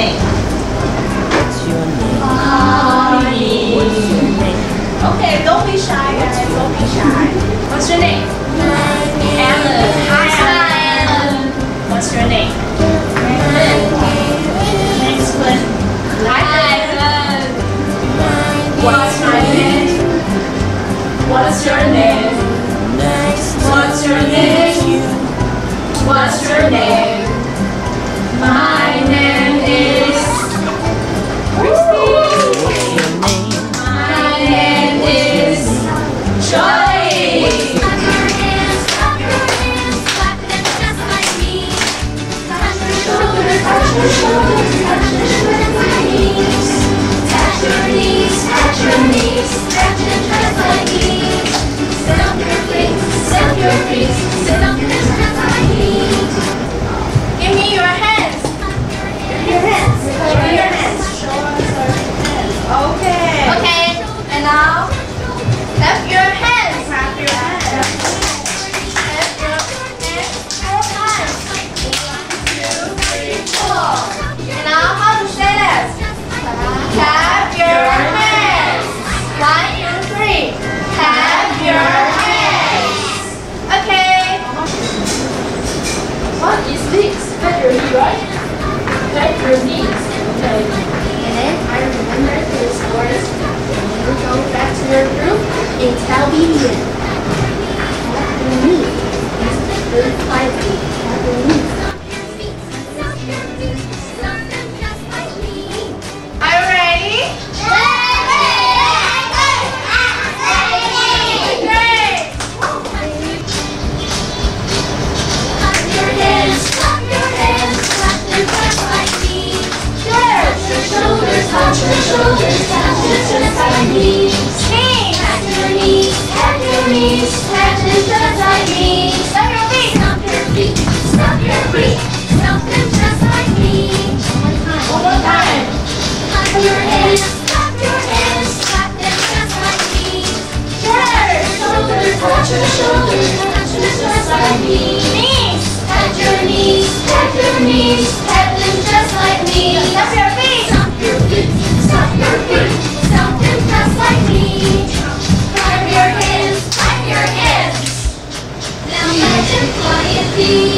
name? What's your name? Mommy. What's your name? Okay, don't be shy, guys. Don't be shy. What's your name? My name. Alan. Hi, Alan. What's your name? Thank you. Knees. Okay. And then I remember his words. And you go back to your group and tell me. Tap your knee. Very Your shoulders, touch your knees, your knees. Stomp your feet. Stomp your feet, stomp your feet, stomp them just like me. One more time. Your hands, your hands, them just like me. Shoulders, touch your shoulders, touch just like me. employ a.